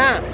வரேன்